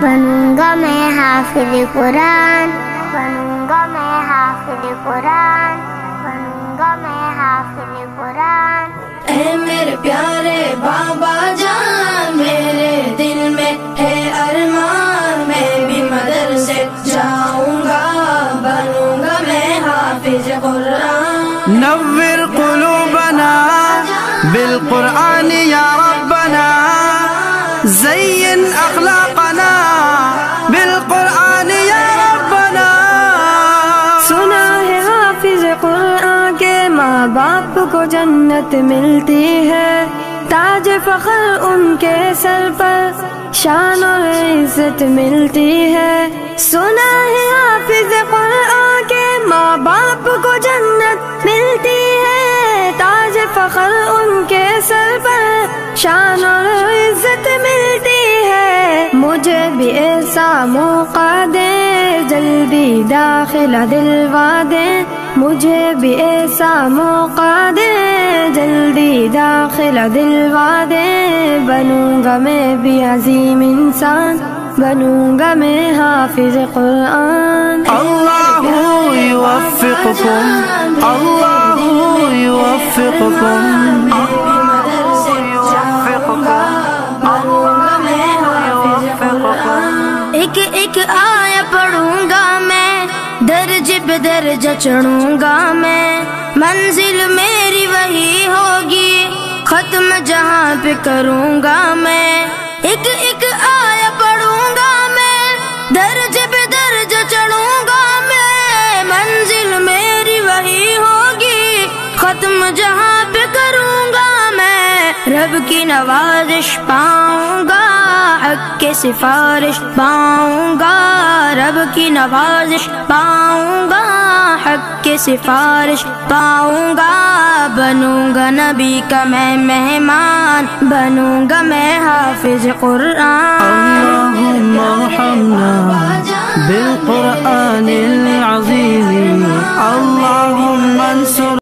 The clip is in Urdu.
بنوں گا میں حافظ قرآن بنوں گا میں حافظ قرآن بنوں گا میں حافظ قرآن۔ اے میرے پیارے بابا جان میرے دل میں ہے ارمان میں بھی مدرسے جاؤں گا بنوں گا میں حافظ قرآن۔ نور قلوبنا بالقرآن يا ربنا زين أخلاقنا ماں باپ کو جنت ملتی ہے۔ تاج فخر ان کے سر پر شان اور عزت ملتی ہے۔ سنا ہے حافظ قرآن کے ماں باپ کو جنت ملتی ہے۔ تاج فخر ان کے سر پر شان اور عزت ملتی ہے۔ مجھے بھی ایسا موقع دے، جلدی داخلہ دلوا دے۔ مجھے بھی ایسا موقع دے جلدی داخلہ دلوا دے بنوں گا میں بھی عظیم انسان بنوں گا میں حافظ قرآن الله يوفقكم الله يوفقكم مدرسے جاؤں درج چڑھوں گا میں۔ منزل میری وہی ہوگی، ختم جہاں پہ کروں گا میں۔ ایک ایک آیا پڑھوں گا میں، درج پہ درج چڑھوں گا میں۔ منزل میری وہی ہوگی، ختم جہاں پہ کروں گا میں۔ رب کی نوازش پاؤں گا، حق کے سفارش پاؤں گا۔ رب کی نوازش پاؤں گا سفارش پاؤں گا بنوں گا نبی کا میں مہمان بنوں گا میں حافظ قرآن۔ اللہم ارحمنا بالقرآن العظیم۔ اللہم انصر